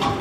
は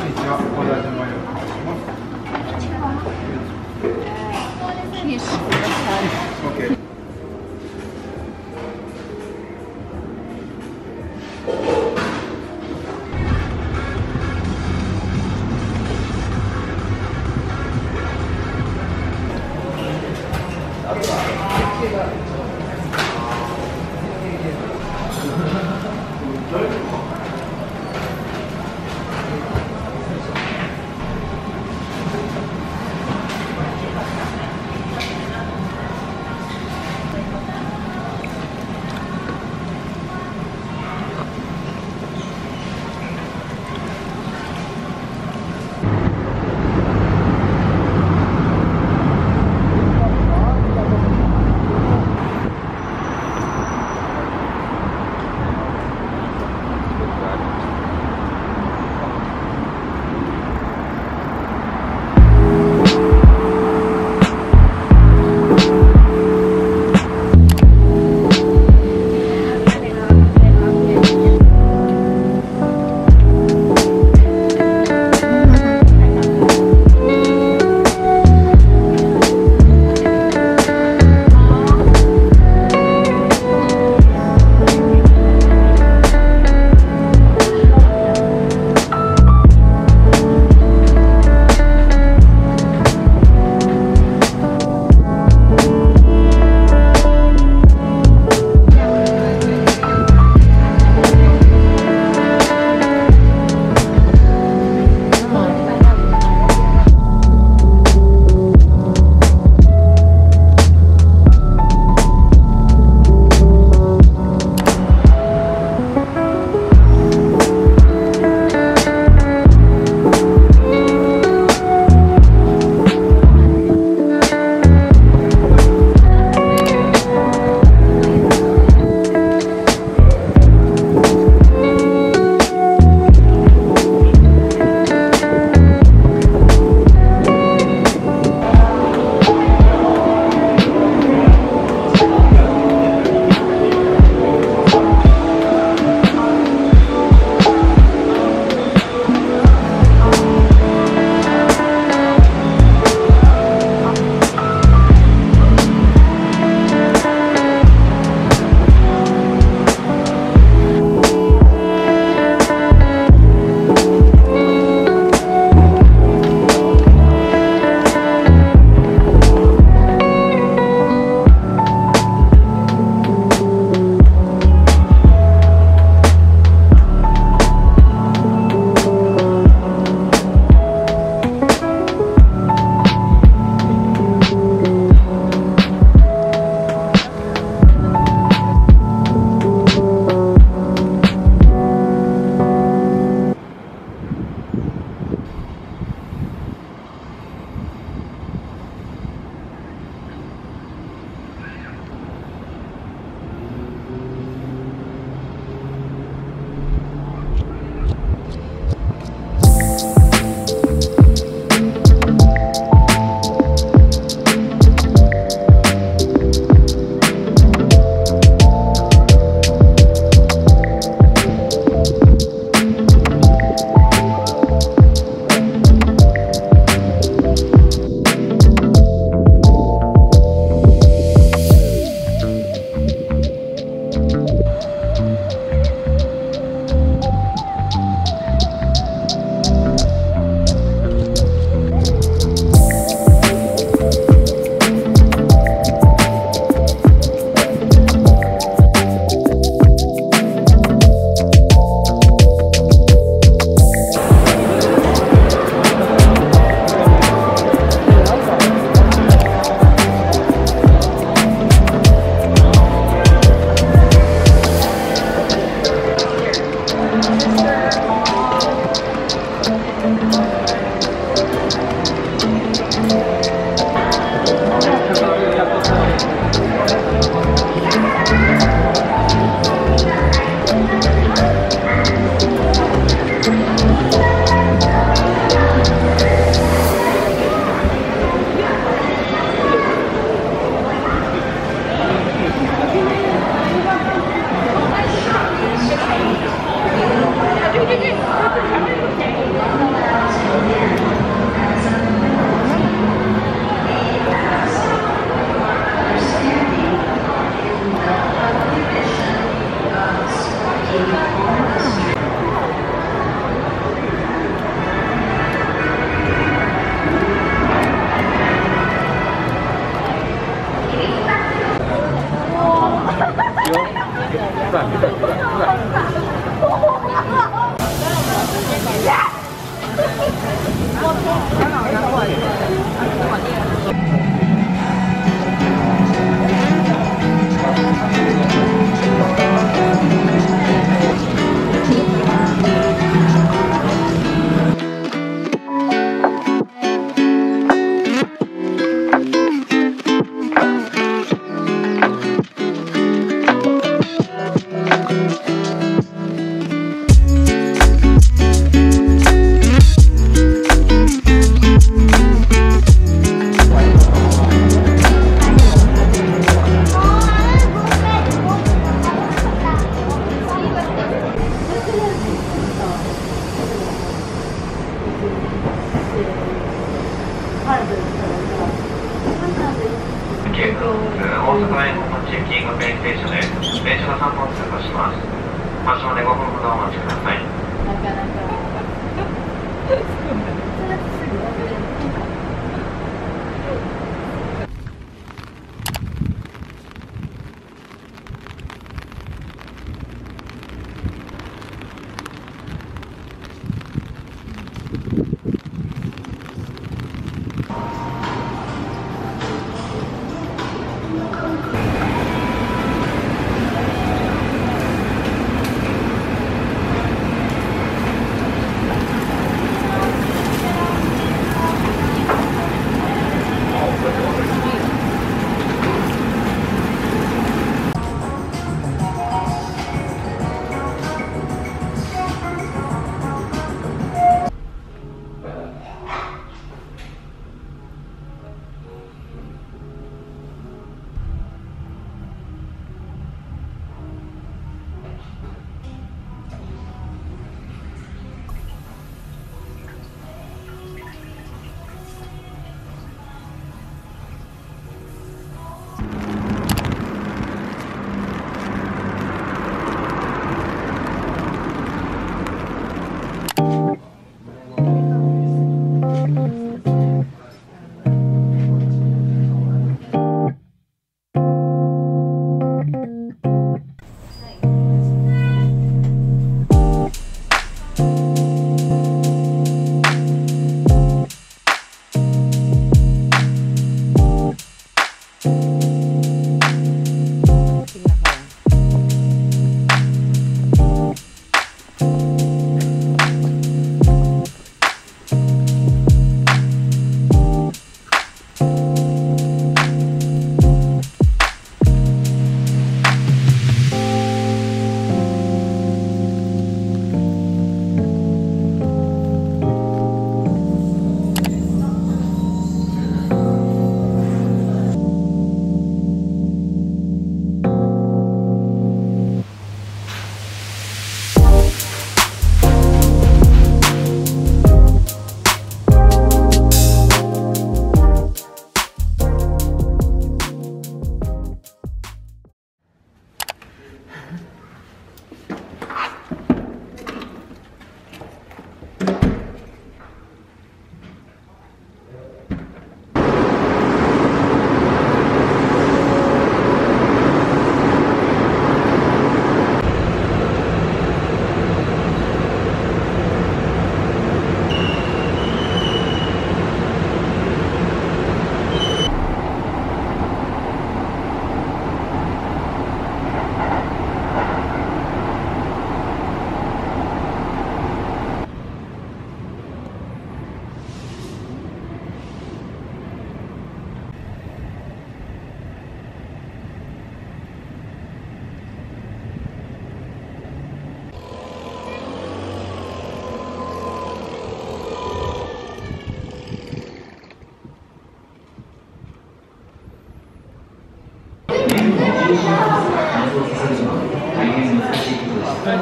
しなく観光させるのは大変難しいことでした。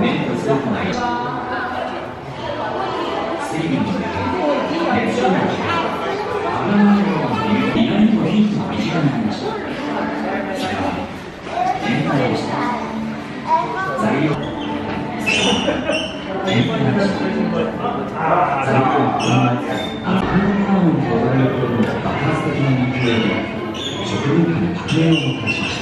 面とすごない。スリミングだけ、熱唱だけ、油の量の理由、意外にヒントが短くなりました。それは、天体でした。材料、天体でした。材料を頑。の、アンドラウンドを踊ることの爆発的な人気で、食文化の Deus,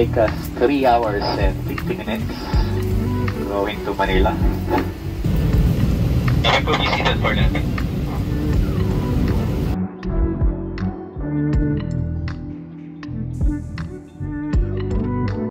take us 3 hours and 50 minutes going to Manila. Kami po be for that.